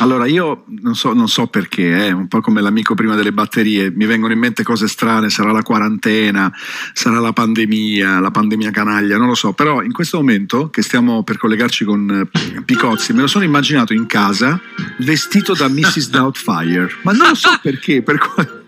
Allora, io non so, non so perché, eh, un po' come l'amico prima delle batterie, mi vengono in mente cose strane, sarà la quarantena, sarà la pandemia, la pandemia canaglia, non lo so, però in questo momento che stiamo per collegarci con eh, Picozzi, me lo sono immaginato in casa vestito da Mrs. Doubtfire, ma non lo so perché, per quale...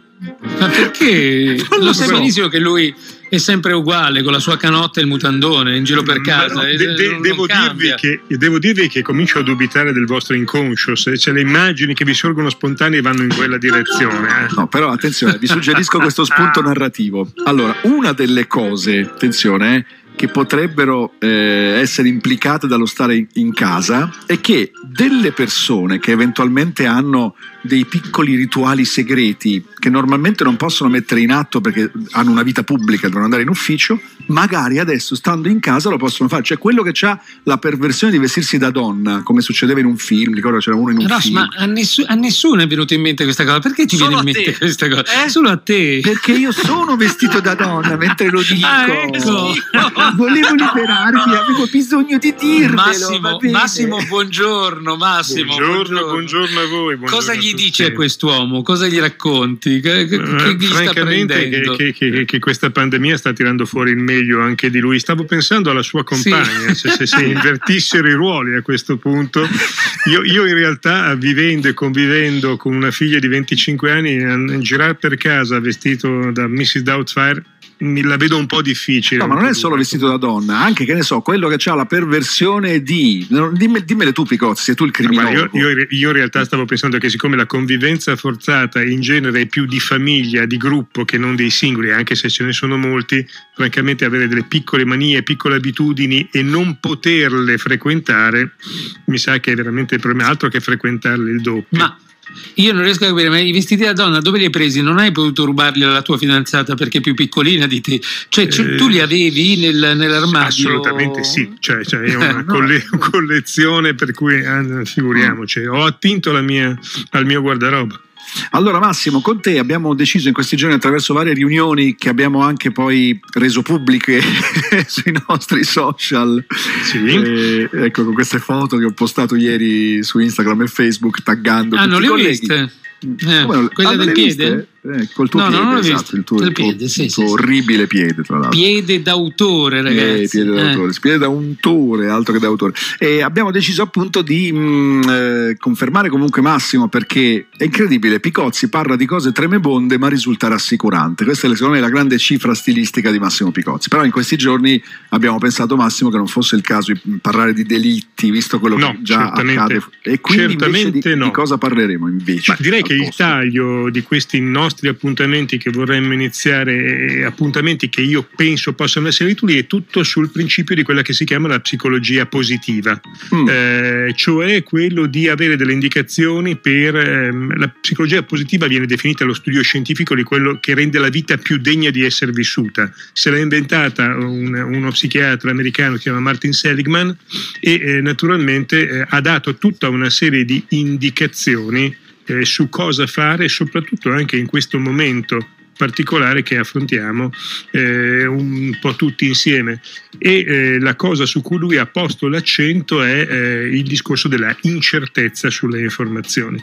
Ma perché? lo, lo sai benissimo che lui è sempre uguale con la sua canotta e il mutandone in giro per casa. No, de- de- devo, dirvi che, devo, dirvi che, comincio a dubitare del vostro inconscio, se cioè, le immagini che vi sorgono spontanee vanno in quella direzione. Eh. No, però attenzione, vi suggerisco questo spunto narrativo. Allora, una delle cose, attenzione, eh, che potrebbero eh, essere implicate dallo stare in casa è che delle persone che eventualmente hanno dei piccoli rituali segreti che normalmente non possono mettere in atto perché hanno una vita pubblica, devono andare in ufficio, magari adesso stando in casa lo possono fare. Cioè quello che ha la perversione di vestirsi da donna, come succedeva in un film, ricordo c'era uno in un Ross, film. ma a, nessu- a, nessuno è venuto in mente questa cosa. Perché ti Solo viene in mente questa cosa? Eh? Solo a te. Perché io sono vestito da donna mentre lo dico. Ah, ecco. Volevo liberarmi, avevo bisogno di dirvelo. Massimo, Massimo buongiorno. Massimo, buongiorno, buongiorno, buongiorno a voi. Buongiorno cosa gli dice a quest'uomo? Cosa gli racconti? Che, che, che gli Francamente che, che, che, questa pandemia sta tirando fuori il meglio anche di lui. Stavo pensando alla sua compagna, sì. se, se, se, invertissero i ruoli a questo punto. Io, io, in realtà vivendo e convivendo con una figlia di 25 anni, girare per casa vestito da Mrs. Doubtfire la vedo un po' difficile. No, ma non è solo vestito da donna, anche che ne so, quello che ha la perversione di. Dimmi, dimmele tu, Picozzi, sei tu il criminale. Io, io, io, in realtà stavo pensando che, siccome la convivenza forzata in genere è più di famiglia, di gruppo che non dei singoli, anche se ce ne sono molti, francamente avere delle piccole manie, piccole abitudini e non poterle frequentare, mi sa che è veramente il problema, altro che frequentarle il doppio. Ma io non riesco a capire, ma i vestiti da donna dove li hai presi? Non hai potuto rubarli alla tua fidanzata perché è più piccolina di te? Cioè, eh, tu li avevi nel, nell'armadio? Assolutamente sì, cioè, cioè è una colle- collezione per cui, eh, figuriamoci, ho attinto mia, al mio guardaroba. Allora Massimo, con te abbiamo deciso in questi giorni attraverso varie riunioni che abbiamo anche poi reso pubbliche sui nostri social, sì. eh, ecco con queste foto che ho postato ieri su Instagram e Facebook taggando ah, tutti non i colleghi. Viste? Eh, Come, quella del piede? Eh, col tuo no, piede, non esatto, il tuo, il tuo, piede, sì, il tuo sì, orribile piede, tra l'altro. Piede d'autore, eh, ragazzi. Eh, piede d'autore, eh. piede da un tore, altro che d'autore. E abbiamo deciso appunto di mh, mm, eh, confermare comunque Massimo perché è incredibile, Picozzi parla di cose tremebonde ma risulta rassicurante. Questa è secondo me la grande cifra stilistica di Massimo Picozzi. Però in questi giorni abbiamo pensato Massimo che non fosse il caso di parlare di delitti, visto quello no, che già accade. E quindi di, no. di, cosa parleremo invece? Ma direi che il taglio di questi nostri appuntamenti appuntamenti che vorremmo iniziare, appuntamenti che io penso possano essere utili, è tutto sul principio di quella che si chiama la psicologia positiva, mm. eh, cioè quello di avere delle indicazioni per... Ehm, la psicologia positiva viene definita lo studio scientifico di quello che rende la vita più degna di essere vissuta. Se l'ha inventata un, uno psichiatra americano che si chiama Martin Seligman e eh, naturalmente eh, ha dato tutta una serie di indicazioni eh, su cosa fare, soprattutto anche in questo momento particolare che affrontiamo eh, un po' tutti insieme. E eh, la cosa su cui lui ha posto l'accento è eh, il discorso della incertezza sulle informazioni.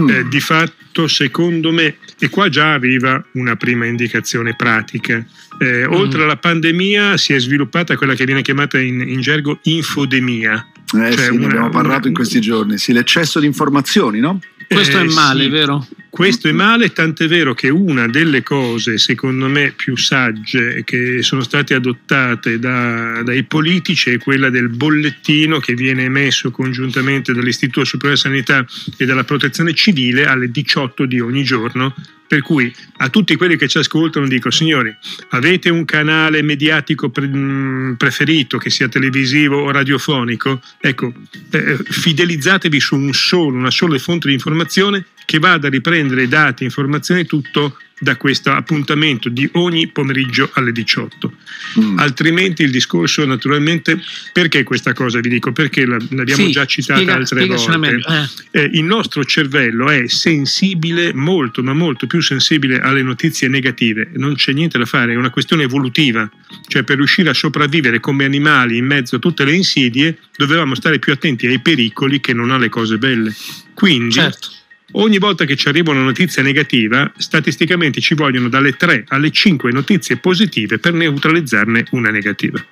Mm. Eh, di fatto, secondo me, e qua già arriva una prima indicazione pratica. Eh, mm. Oltre alla pandemia si è sviluppata quella che viene chiamata in, in gergo infodemia. Eh cioè sì, ne abbiamo parlato in questi giorni, sì, l'eccesso di informazioni, no? Questo eh, è male, sì. vero? Questo è male, tant'è vero che una delle cose, secondo me, più sagge che sono state adottate da, dai politici è quella del bollettino che viene emesso congiuntamente dall'Istituto Superiore di Sanità e dalla Protezione Civile alle 18 di ogni giorno per cui a tutti quelli che ci ascoltano dico, signori, avete un canale mediatico pre- preferito, che sia televisivo o radiofonico? Ecco, eh, fidelizzatevi su un solo, una sola fonte di informazione che vada a riprendere dati, informazioni, tutto da questo appuntamento di ogni pomeriggio alle 18. Mm. Altrimenti il discorso naturalmente, perché questa cosa vi dico? Perché l'abbiamo sì, già citata spiega, altre volte. Eh. Eh, il nostro cervello è sensibile, molto ma molto più sensibile alle notizie negative, non c'è niente da fare, è una questione evolutiva, cioè per riuscire a sopravvivere come animali in mezzo a tutte le insidie dovevamo stare più attenti ai pericoli che non alle cose belle. Quindi certo Ogni volta che ci arriva una notizia negativa, statisticamente ci vogliono dalle 3 alle 5 notizie positive per neutralizzarne una negativa.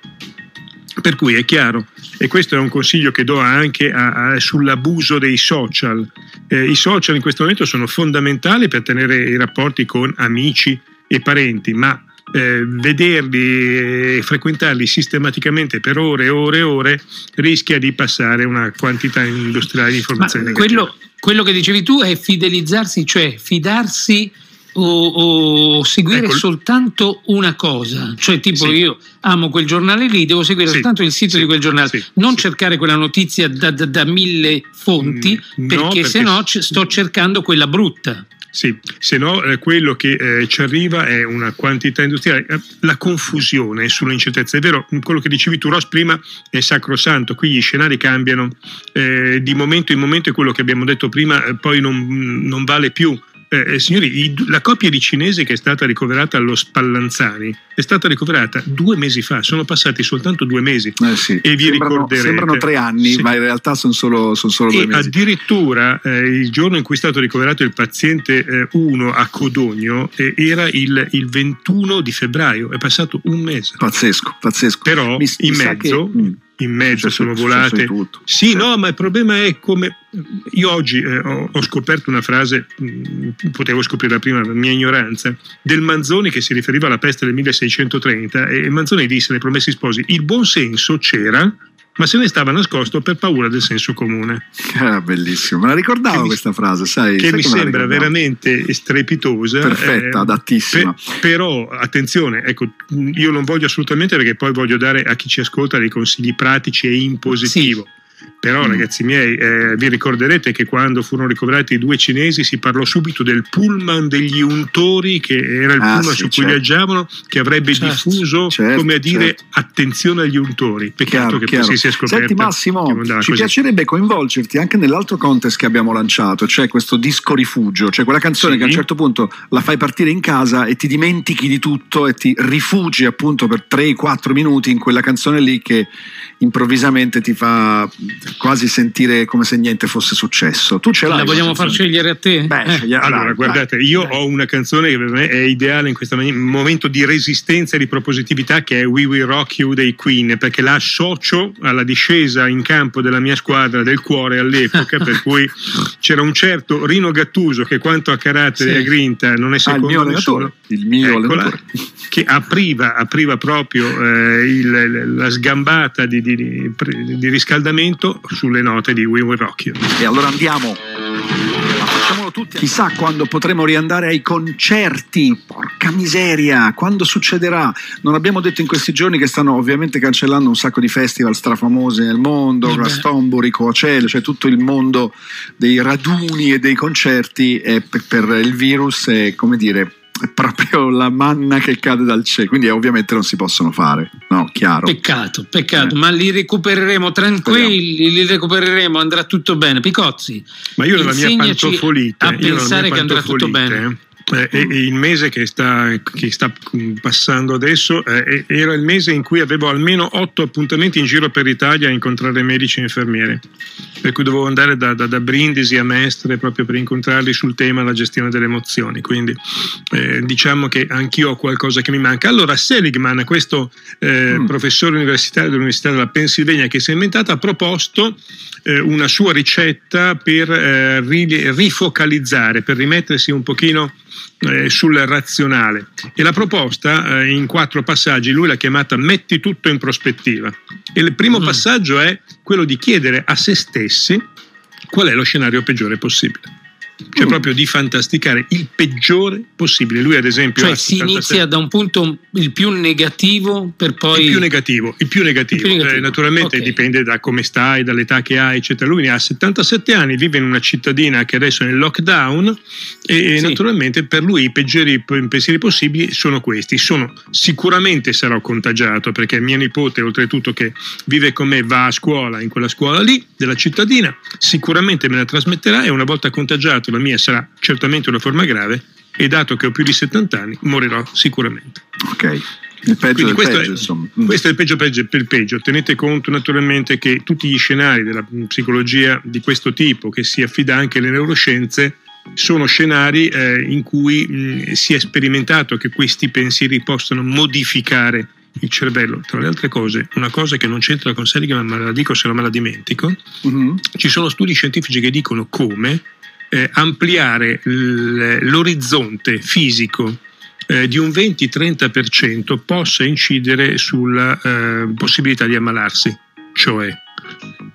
Per cui è chiaro, e questo è un consiglio che do anche a, a, sull'abuso dei social. Eh, I social in questo momento sono fondamentali per tenere i rapporti con amici e parenti, ma eh, vederli e frequentarli sistematicamente per ore e ore e ore rischia di passare una quantità industriale di informazioni. Quello, quello, che dicevi tu è fidelizzarsi, cioè fidarsi o, o seguire ecco. soltanto una cosa, cioè tipo sì. io amo quel giornale lì, devo seguire sì. soltanto il sito sì. di quel giornale, non cercare quella notizia da, da, da mille fonti, mm, perché, no, perché se no sto cercando quella brutta. Sì, se no eh, quello che eh, ci arriva è una quantità industriale, eh, la confusione sull'incertezza. È vero, quello che dicevi tu Ross prima è sacrosanto, qui gli scenari cambiano eh, di momento in momento e quello che abbiamo detto prima eh, poi non, non vale più eh, eh, signori, i, la coppia di cinesi che è stata ricoverata allo Spallanzani è stata ricoverata due mesi fa, sono passati soltanto due mesi. Eh sì. E vi sembrano, ricorderete. Sembrano tre anni, sì. ma in realtà sono solo, sono solo due mesi. Addirittura eh, il giorno in cui è stato ricoverato il paziente 1 eh, a Codogno eh, era il, il, 21 di febbraio, è passato un mese. Pazzesco, pazzesco. Però mi, in mi mezzo. Che, mm in mezzo sono volate. Sì, certo. no, ma il problema è come. Io oggi eh, ho, ho, scoperto una frase, mh, potevo scoprirla prima per mia ignoranza, del Manzoni che si riferiva alla peste del 1630 e Manzoni disse nei Promessi Sposi: il buon senso c'era, ma se ne stava nascosto per paura del senso comune. Ah, bellissimo, me la ricordavo mi, questa frase, sai? Che sai mi sembra veramente strepitosa. Perfetta, eh, adattissima. Pe- però, attenzione, ecco, io non voglio assolutamente perché poi voglio dare a chi ci ascolta dei consigli pratici e in positivo. Sì però, mm. ragazzi miei, eh, vi ricorderete che quando furono ricoverati i due cinesi si parlò subito del pullman degli untori, che era il ah, pullman sì, su cui certo. viaggiavano, che avrebbe certo, diffuso, certo, come a dire, certo. attenzione agli untori. Peccato chiaro, che chiaro. poi si sia scoperto. Senti Massimo, ci così. piacerebbe coinvolgerti anche nell'altro contest che abbiamo lanciato, cioè questo disco rifugio, cioè quella canzone sì. che a un certo punto la fai partire in casa e ti dimentichi di tutto e ti rifugi appunto per 3-4 minuti in quella canzone lì che improvvisamente ti fa quasi sentire come se niente fosse successo. Tu ce l'hai? La vogliamo far scegliere a te? Beh, eh. scegliere, allora, dai, guardate, dai, io dai. ho una canzone che per me è ideale in questo momento di resistenza e di propositività che è We Will Rock You dei Queen, perché la associo alla discesa in campo della mia squadra del cuore all'epoca, per cui c'era un certo Rino Gattuso che quanto a carattere sì. e a grinta non è secondo ah, il mio nessuno. Il mio Eccola, che apriva, apriva proprio eh, il, la sgambata di, di, di, di riscaldamento sulle note di We Will Rock You. E allora andiamo. Facciamolo tutti. Chissà quando potremo riandare ai concerti. Porca miseria, quando succederà? Non abbiamo detto in questi giorni che stanno ovviamente cancellando un sacco di festival strafamosi nel mondo, Glastonbury, Coachella, cioè tutto il mondo dei raduni e dei concerti per, per il virus è come dire è proprio la manna che cade dal cielo, quindi ovviamente non si possono fare, no, chiaro. Peccato, peccato, eh. ma li recupereremo tranquilli, Speriamo. li recupereremo, andrà tutto bene. Picozzi, ma io nella mia pantofolite, a pensare che andrà tutto bene eh, il mese che sta, che sta passando adesso eh, era il mese in cui avevo almeno otto appuntamenti in giro per l'Italia a incontrare medici e infermieri, per cui dovevo andare da, da, da Brindisi a Mestre proprio per incontrarli sul tema della gestione delle emozioni. Quindi eh, diciamo che anch'io ho qualcosa che mi manca. Allora, Seligman, questo eh, mm. professore universitario dell'Università della Pennsylvania che si è inventato, ha proposto eh, una sua ricetta per eh, rifocalizzare, per rimettersi un pochino eh, sul razionale. E la proposta eh, in quattro passaggi, lui l'ha chiamata metti tutto in prospettiva. E il primo mm. passaggio è quello di chiedere a se stessi qual è lo scenario peggiore possibile. Cioè proprio di fantasticare il peggiore possibile. Lui, ad esempio, cioè si inizia da un punto il più negativo per poi. Il più negativo, il più negativo. Il più negativo. Eh, naturalmente okay. dipende da come stai, dall'età che hai, eccetera. Lui ne ha 77 anni, vive in una cittadina che adesso è in lockdown e sì. naturalmente per lui i peggiori pensieri possibili sono questi. Sono sicuramente sarò contagiato perché mia nipote, oltretutto, che vive con me, va a scuola in quella scuola lì della cittadina, sicuramente me la trasmetterà e una volta contagiato la mia sarà certamente una forma grave e dato che ho più di 70 anni morirò sicuramente. Ok. Il peggio questo, peggio, è, mm. questo, è, il peggio, peggio per il peggio. Tenete conto naturalmente che tutti gli scenari della psicologia di questo tipo, che si affida anche alle neuroscienze, sono scenari eh, in cui mh, mm, si è sperimentato che questi pensieri possono modificare il cervello. Tra le altre cose, una cosa che non c'entra con Seligman, ma la dico se non me la dimentico, uh-huh. ci sono studi scientifici che dicono come eh, ampliare l'orizzonte fisico eh, di un 20-30% possa incidere sulla eh, possibilità di ammalarsi. Cioè,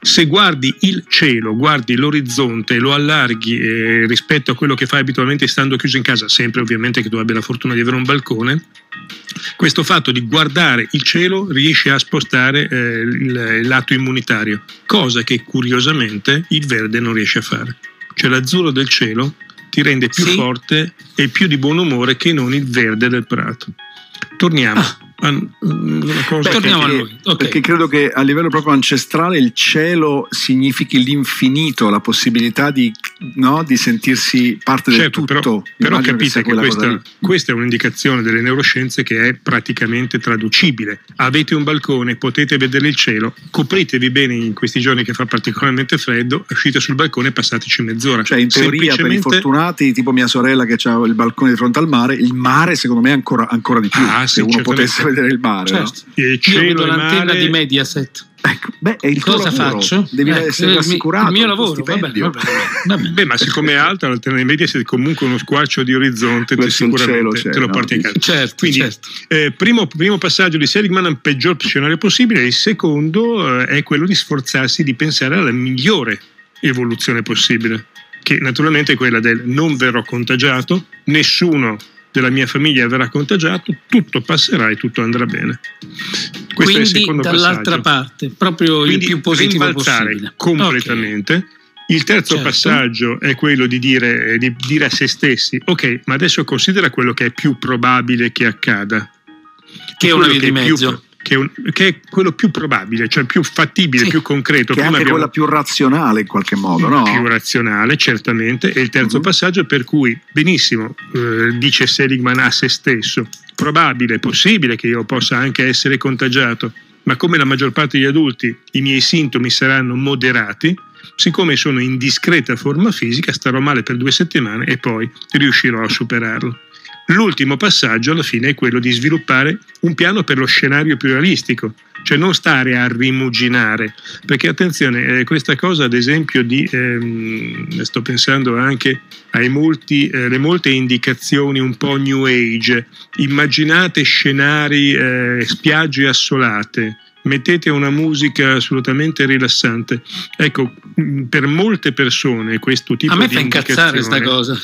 se guardi il cielo, guardi l'orizzonte, lo allarghi eh, rispetto a quello che fai abitualmente stando chiuso in casa, sempre ovviamente che tu abbia la fortuna di avere un balcone, questo fatto di guardare il cielo riesce a spostare eh, il, il lato immunitario, cosa che curiosamente il verde non riesce a fare. Cioè l'azzurro del cielo ti rende più sì. forte e più di buon umore che non il verde del prato. Torniamo. Ah una cosa Beh, torniamo a lui. Okay. Perché credo che a livello proprio ancestrale il cielo significhi l'infinito, la possibilità di, no, di sentirsi parte certo, del tutto. Però, però capite che, che questa, questa, è un'indicazione delle neuroscienze che è praticamente traducibile. Avete un balcone, potete vedere il cielo, copritevi bene in questi giorni che fa particolarmente freddo, uscite sul balcone e passateci mezz'ora. Cioè in teoria per i fortunati, tipo mia sorella che ha il balcone di fronte al mare, il mare secondo me è ancora, ancora di più. Ah, se uno potesse vedere il mare. Certo. No? Io vedo l'antenna mare... di Mediaset. Ecco, beh, è il Cosa faccio? Devi ecco, essere assicurato. Il mio lavoro, va bene, va bene, va bene. Beh, ma siccome è alta l'antenna di Mediaset, comunque uno squarcio di orizzonte te sicuramente te lo porti in casa. Certo, Quindi, certo. Eh, primo, primo, passaggio di Seligman al peggior scenario possibile, il secondo eh, è quello di sforzarsi di pensare alla migliore evoluzione possibile, che naturalmente è quella del non verrò contagiato, nessuno della mia famiglia verrà contagiato, tutto passerà e tutto andrà bene. Questo Quindi, è il secondo dall'altra passaggio. parte, proprio Quindi, il più positivo possibile. completamente. Okay. Il terzo certo. passaggio è quello di dire, di dire, a se stessi, ok, ma adesso considera quello che è più probabile che accada. Che è una via di mezzo. Più, che è, un, che è, quello più probabile, cioè più fattibile, sì, più concreto. Che è anche abbiamo... quella più razionale in qualche modo, no? Più razionale, certamente. E il terzo uh-huh. passaggio per cui, benissimo, eh, dice Seligman a se stesso, probabile, possibile che io possa anche essere contagiato, ma come la maggior parte degli adulti i miei sintomi saranno moderati, siccome sono in discreta forma fisica, starò male per due settimane e poi riuscirò a superarlo. L'ultimo passaggio alla fine è quello di sviluppare un piano per lo scenario più realistico, cioè non stare a rimuginare, perché attenzione, eh, questa cosa ad esempio di, ehm, sto pensando anche alle eh, molte indicazioni un po' new age, immaginate scenari, eh, spiagge assolate, mettete una musica assolutamente rilassante. Ecco, per molte persone questo tipo di... A me fa incazzare questa cosa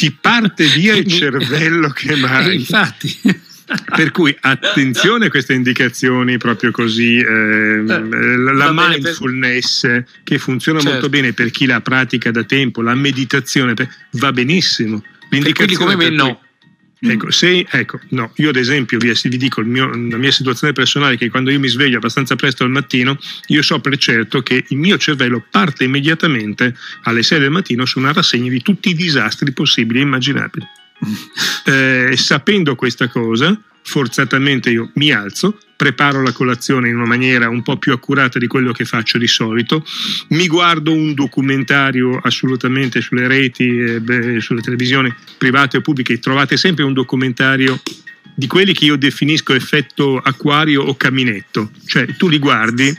ti parte via il cervello che mai. Eh, infatti. Per cui attenzione a queste indicazioni proprio così, ehm, eh, la mindfulness per... che funziona certo. molto bene per chi la pratica da tempo, la meditazione va benissimo. Per quelli come me no. Ecco, mm. se, ecco, no, io ad esempio vi, vi dico mio, la mia situazione personale che quando io mi sveglio abbastanza presto al mattino, io so per certo che il mio cervello parte immediatamente alle 6 del mattino su una rassegna di tutti i disastri possibili e immaginabili. Mm. Eh, sapendo questa cosa, forzatamente io mi alzo, preparo la colazione in una maniera un po' più accurata di quello che faccio di solito, mi guardo un documentario assolutamente sulle reti, eh, sulle televisioni private o pubbliche, trovate sempre un documentario di quelli che io definisco effetto acquario o caminetto, cioè tu li guardi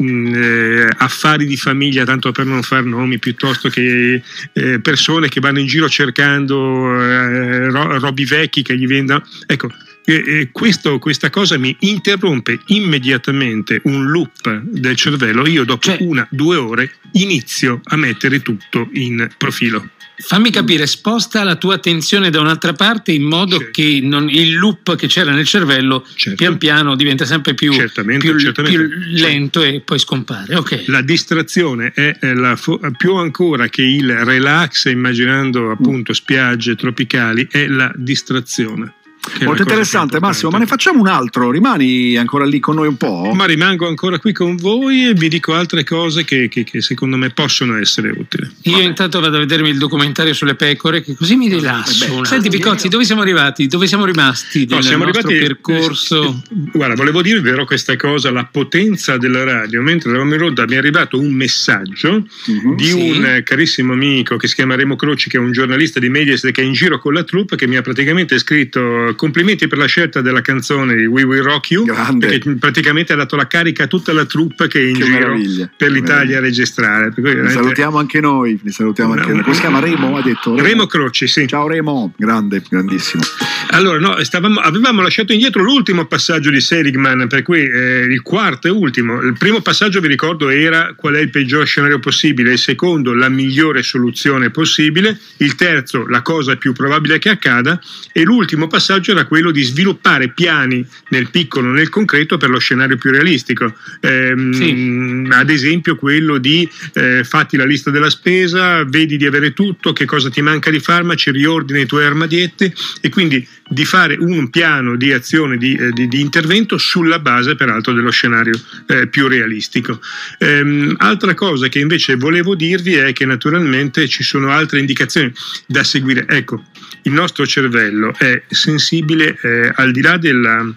mm, eh, affari di famiglia, tanto per non far nomi, piuttosto che eh, persone che vanno in giro cercando eh, robi vecchi che gli vendono. Ecco, E, questo, questa cosa mi interrompe immediatamente un loop del cervello. Io dopo cioè, una, due ore inizio a mettere tutto in profilo. Fammi capire, sposta la tua attenzione da un'altra parte in modo certo. che non, il loop che c'era nel cervello certo. pian piano diventa sempre più, certamente, più, certamente. più lento certo. e poi scompare. Okay. La distrazione è la, più ancora che il relax, immaginando appunto spiagge tropicali, è la distrazione. Molto interessante Massimo, ma ne facciamo un altro, rimani ancora lì con noi un po'? Ma rimango ancora qui con voi e vi dico altre cose che, che, che secondo me possono essere utili. Io Vabbè. intanto vado a vedermi il documentario sulle pecore che così mi rilasso. Eh beh, Senti Picozzi, dove siamo arrivati? Dove siamo rimasti no, siamo arrivati, percorso? Eh, guarda, volevo dirvi però questa cosa, la potenza della radio. Mentre eravamo in rotta mi è arrivato un messaggio uh-huh, di sì. un carissimo amico che si chiama Remo Croci, che è un giornalista di Mediaset che è in giro con la troupe, che mi ha praticamente scritto complimenti per la scelta della canzone di We Will Rock You, Grande. perché praticamente ha dato la carica a tutta la troupe che è in che giro meraviglia. per l'Italia a registrare. Ne salutiamo anche noi, ne salutiamo anche noi. Come si chiama Remo? Ha detto Remo, Remo Croci, sì. Ciao Remo, grande, grandissimo. Allora, no, stavamo, avevamo lasciato indietro l'ultimo passaggio di Seligman, per cui eh, il quarto e ultimo. Il primo passaggio, vi ricordo, era qual è il peggior scenario possibile, il secondo, la migliore soluzione possibile, il terzo, la cosa più probabile che accada, e l'ultimo passaggio era quello di sviluppare piani nel piccolo, nel concreto per lo scenario più realistico. Ehm, sì. Ad esempio quello di eh, fatti la lista della spesa, vedi di avere tutto, che cosa ti manca di farmaci, riordina i tuoi armadietti e quindi di fare un piano di azione, di, eh, di, di intervento sulla base peraltro dello scenario eh, più realistico. Ehm, altra cosa che invece volevo dirvi è che naturalmente ci sono altre indicazioni da seguire. Ecco, il nostro cervello è sensibile eh, al di là della,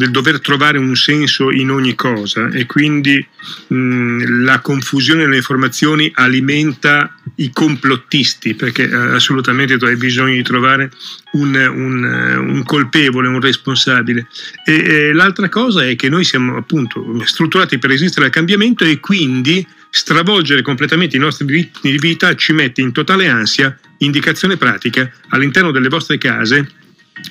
del dover trovare un senso in ogni cosa e quindi mh, la confusione delle informazioni alimenta i complottisti perché eh, assolutamente tu hai bisogno di trovare un, un, un colpevole, un responsabile. E, e l'altra cosa è che noi siamo appunto strutturati per resistere al cambiamento e quindi stravolgere completamente i nostri ritmi di vita ci mette in totale ansia, indicazione pratica, all'interno delle vostre case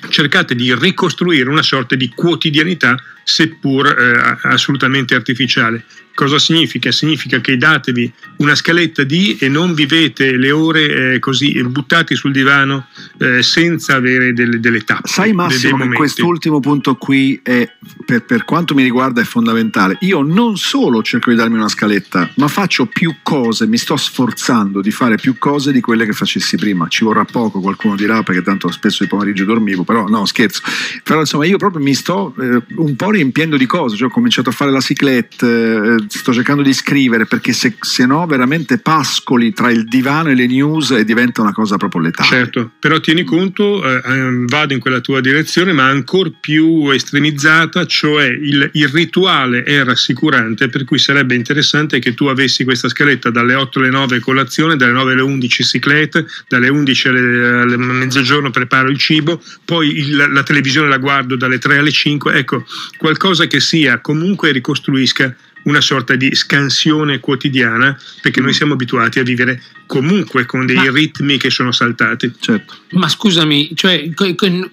cercate di ricostruire una sorta di quotidianità seppur eh, assolutamente artificiale. Cosa significa? Significa che datevi una scaletta di e non vivete le ore eh, così buttati sul divano eh, senza avere delle, delle tappe. Sai Massimo che quest'ultimo punto qui è, per, per, quanto mi riguarda è fondamentale. Io non solo cerco di darmi una scaletta, ma faccio più cose, mi sto sforzando di fare più cose di quelle che facessi prima. Ci vorrà poco, qualcuno dirà perché tanto spesso di pomeriggio dormivo, però no scherzo. Però insomma io proprio mi sto eh, un po' riempiendo di cose, cioè ho cominciato a fare la cyclette, eh, sto cercando di scrivere perché se, se, no veramente pascoli tra il divano e le news e diventa una cosa proprio letale. Certo, però tieni conto, eh, ehm, vado in quella tua direzione, ma ancora più estremizzata, cioè il, il, rituale è rassicurante, per cui sarebbe interessante che tu avessi questa scaletta dalle 8 alle 9 colazione, dalle 9 alle 11 cyclette, dalle 11 alle, alle mezzogiorno preparo il cibo, poi il, la televisione la guardo dalle 3 alle 5, ecco, qualcosa che sia comunque ricostruisca una sorta di scansione quotidiana perché noi siamo abituati a vivere comunque con dei Ma, ritmi che sono saltati. Certo. Ma scusami, cioè,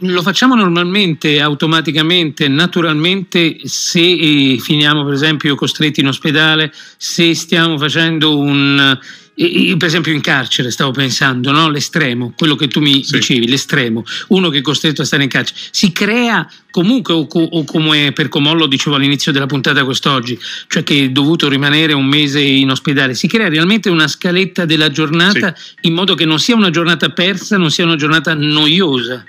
lo facciamo normalmente, automaticamente, naturalmente se eh, finiamo per esempio costretti in ospedale, se stiamo facendo un per esempio in carcere stavo pensando, no? l'estremo, quello che tu mi sì. dicevi, l'estremo, uno che è costretto a stare in carcere, si crea comunque, o, o come per Comollo dicevo all'inizio della puntata quest'oggi, cioè che è dovuto rimanere un mese in ospedale, si crea realmente una scaletta della giornata sì. in modo che non sia una giornata persa, non sia una giornata noiosa.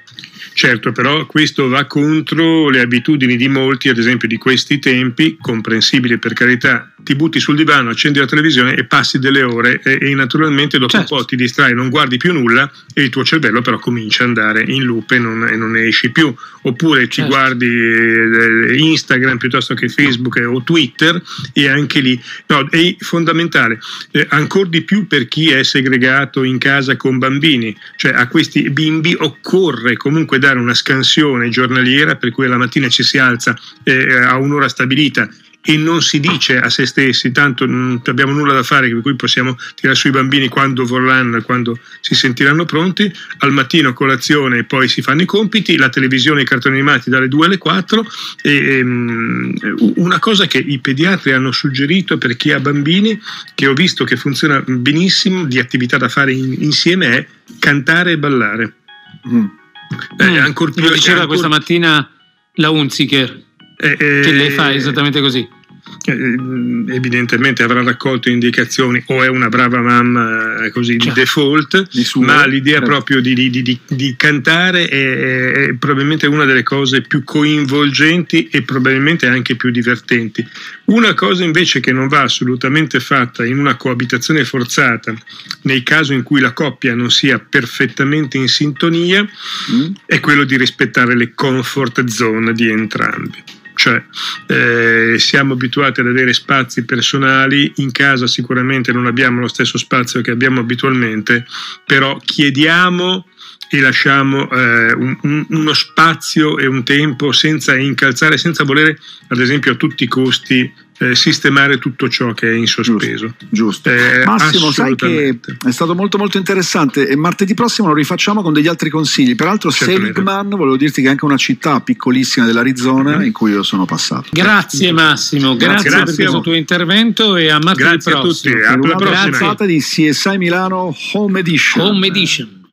Certo, però questo va contro le abitudini di molti, ad esempio di questi tempi, comprensibili per carità, ti butti sul divano, accendi la televisione e passi delle ore e, e naturalmente dopo certo. un po' ti distrai, non guardi più nulla e il tuo cervello però comincia ad andare in loop e non, e non ne esci più. Oppure ci certo. guardi eh, Instagram piuttosto che Facebook o Twitter e anche lì no, è fondamentale, eh, ancora di più per chi è segregato in casa con bambini, cioè a questi bimbi occorre comunque dare una scansione giornaliera per cui la mattina ci si alza eh, a un'ora stabilita e non si dice a se stessi tanto non abbiamo nulla da fare per cui possiamo tirare sui bambini quando vorranno quando si sentiranno pronti. Al mattino colazione e poi si fanno i compiti la televisione e i cartoni animati dalle 2 alle 4 e, um, una cosa che i pediatri hanno suggerito per chi ha bambini che ho visto che funziona benissimo di attività da fare in, insieme è cantare e ballare. Mm. eh, mm. più, lo diceva ancora... questa mattina la Unziker eh, eh, che lei fa esattamente così evidentemente avrà raccolto indicazioni o è una brava mamma eh, così di default, di ma l'idea certo. proprio di, di, di, di cantare è, è, probabilmente una delle cose più coinvolgenti e probabilmente anche più divertenti. Una cosa invece che non va assolutamente fatta in una coabitazione forzata, nei casi in cui la coppia non sia perfettamente in sintonia, mm. è quello di rispettare le comfort zone di entrambi cioè eh, siamo abituati ad avere spazi personali, in casa sicuramente non abbiamo lo stesso spazio che abbiamo abitualmente, però chiediamo e lasciamo eh, un, uno spazio e un tempo senza incalzare, senza volere ad esempio a tutti i costi eh, sistemare tutto ciò che è in sospeso. Giusto. giusto. Eh, Massimo, sai che è stato molto molto interessante e martedì prossimo lo rifacciamo con degli altri consigli. Peraltro Seligman, volevo dirti che è anche una città piccolissima dell'Arizona mm. in cui io sono passato. Grazie Massimo, grazie, grazie per questo tuo intervento e a martedì grazie prossimo. a tutti, alla prossima. di CSI Milano Home Edition. Home Edition.